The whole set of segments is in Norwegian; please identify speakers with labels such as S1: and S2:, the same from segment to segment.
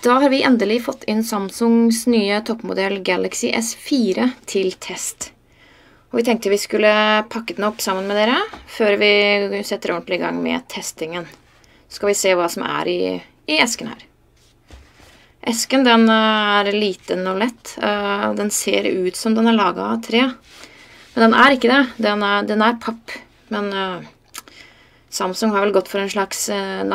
S1: Da har vi endelig fått inn Samsungs nye toppmodell Galaxy S4 til test. Og vi tenkte vi skulle pakke den opp sammen med dere før vi setter ordentlig i gang med testingen. Så skal vi se hva som er i, i esken her. Esken den er liten og lett. Eh, den ser ut som den er laget av tre. Men den er ikke det. Den er, den er papp. Men uh, Samsung har vel gått for en slags uh,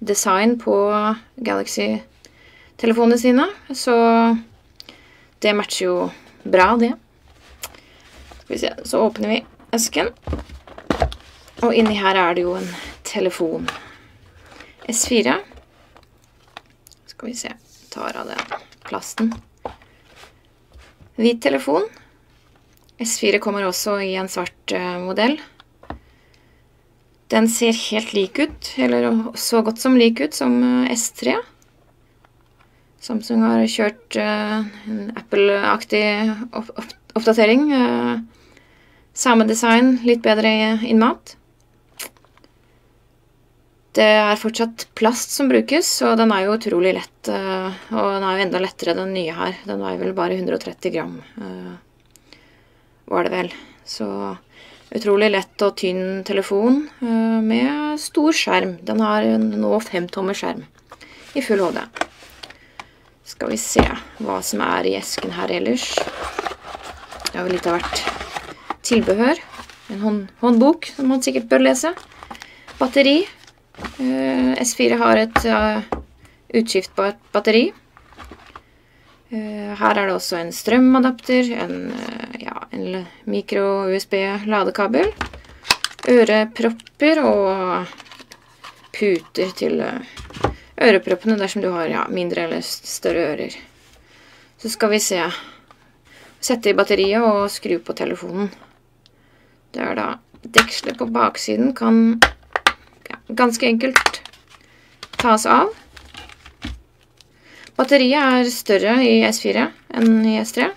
S1: naturdesign på Galaxy-telefonene sine. Så det matcher jo bra, det. Skal vi se, så åpner vi esken. Og inni her er det jo en telefon. S4. Skal vi se, tar av den plasten. Hvit telefon. S4 kommer også i en svart uh, modell. Den ser helt lik ut, eller så godt som lik ut som uh, S3. Samsung har kjørt uh, en Apple-aktig opp opp oppdatering. samme design, litt bedre innmat. Det er fortsatt plast som brukes, og den er jo utrolig lett. Og den er jo enda lettere den nye her. Den veier vel bare 130 gram var det vel. Så utrolig lett og tynn telefon eh, med stor skjerm. Den har nå femtommer skjerm i full HD. Skal vi se hva som er i esken her ellers. Det har vel litt av hvert tilbehør. En hånd, håndbok som man sikkert bør lese. Batteri. Eh, S4 har et uh, utskiftbart batteri. Her er det også en strømadapter, en, en mikro-USB-ladekabel, ørepropper og puter til øreproppene dersom du har mindre eller større ører. Så skal vi se. Sette i batteriet og skru på telefonen. Det er da dekselet på baksiden kan ganske enkelt tas av. Batteriet er større i S4 enn i S3.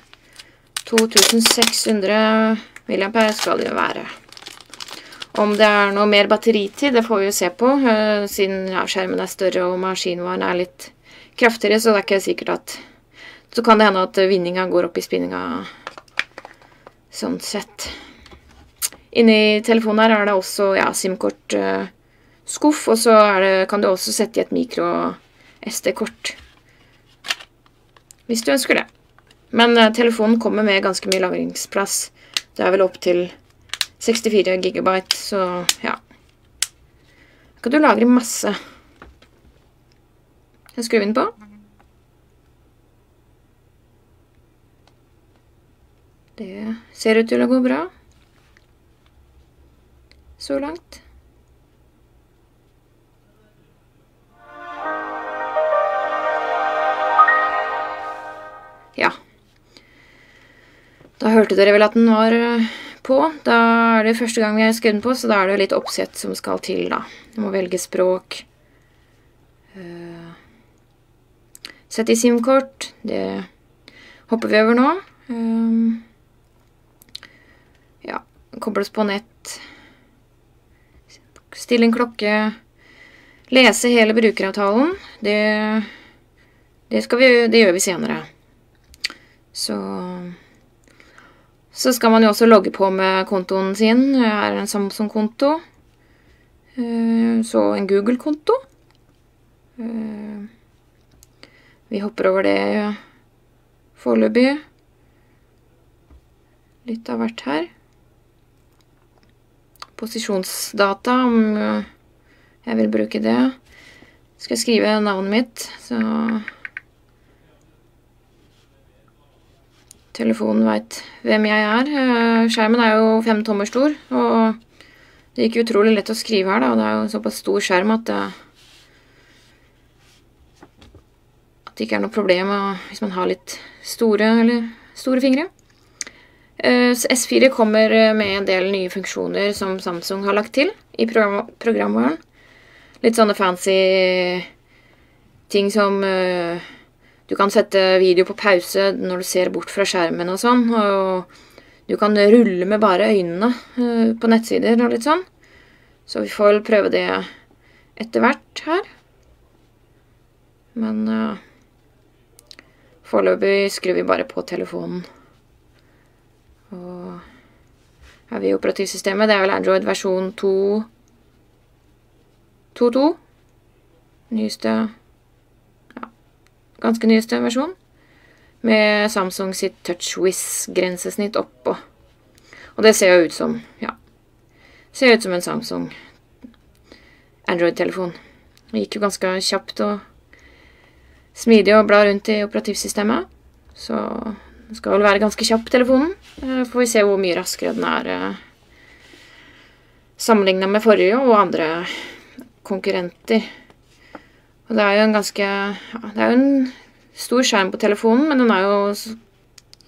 S1: 2600 mAh skal det jo være. Om det er noe mer batteritid, det får vi jo se på, eh, siden skjermen er større og maskinvaren er litt kraftigere, så det er ikke sikkert at Så kan det hende at vinninga går opp i spinninga sånn sett. Inni telefonen her er det også ja, SIM-kort-skuff, uh, og så det, kan du også sette i et mikro-SD-kort hvis du ønsker det. Men uh, telefonen kommer med ganske mye lagringsplass. Det er vel opp til 64 gigabyte, så ja. Da kan du lagre masse. Jeg skrur den på. Det ser ut til å gå bra. Så langt. Hørte dere vel at den var eh, på. Da er det første gang vi har skrevet den på, så da er det litt oppsett som skal til, da. Du må velge språk. Uh, Sett i SIM-kort. Det hopper vi over nå. Um, ja, kobles på nett. Stille en klokke. Lese hele brukeravtalen. Det, det gjør vi senere. Så Så skal man jo også logge på med kontoen sin. Jeg er en Samsung-konto. Eh, så en Google-konto. Eh, vi hopper over det foreløpig. Litt av hvert her. Posisjonsdata, om jeg vil bruke det. Skal jeg skrive navnet mitt, så telefonen veit hvem jeg er. Eh, skjermen er jo fem tommer stor, og det gikk utrolig lett å skrive her, da, det er jo en såpass stor skjerm at det, at det ikke er noe problem hvis man har litt store, eller store fingre. Eh, S4 kommer med en del nye funksjoner som Samsung har lagt til i program programvaren. Litt sånne fancy ting som du kan sette video på pause når du ser bort fra skjermen og sånn, og du kan rulle med bare øynene eh, på nettsider og litt sånn. Så vi får vel prøve det etter hvert her. Men uh, foreløpig skrur vi bare på telefonen. Og er vi i operativsystemet? Det er vel Android versjon 2.2. Nyeste ganske nyeste versjon. Med Samsung sitt TouchWiz-grensesnitt oppå. Og det ser jo ut som Ja. Ser ut som en Samsung Android-telefon. Det gikk jo ganske kjapt og smidig å bla rundt i operativsystemet. Så den skal vel være ganske kjapp, telefonen. Eh, får vi se hvor mye raskere den er eh, sammenligna med forrige og andre konkurrenter. Og det er jo en ganske ja, Det er jo en stor skjerm på telefonen, men den er jo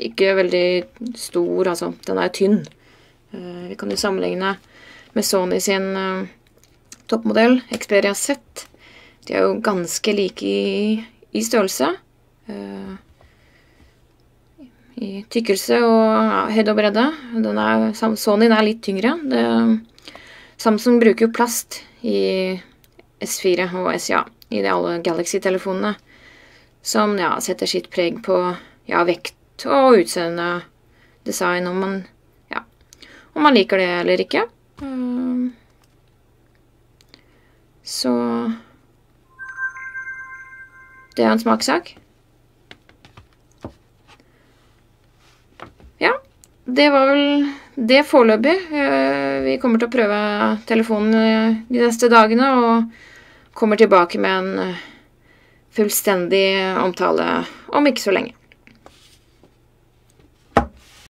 S1: ikke veldig stor, altså. Den er jo tynn. Uh, vi kan jo sammenligne med Sony sin toppmodell, Xperia Z. De er jo ganske like i, i størrelse. Uh, I tykkelse og ja, høyde og bredde. Den er, Sonyen er litt tyngre. Det, Samsung bruker jo plast i S4 og SIA i de alle Galaxy-telefonene. Som ja, setter sitt preg på ja, vekt og utseende, design, om man, ja, om man liker det eller ikke. Uh, så det er en smakssak. Ja, det var vel det foreløpig. Eh, vi kommer til å prøve telefonen eh, de neste dagene og kommer tilbake med en eh, fullstendig omtale om ikke så lenge.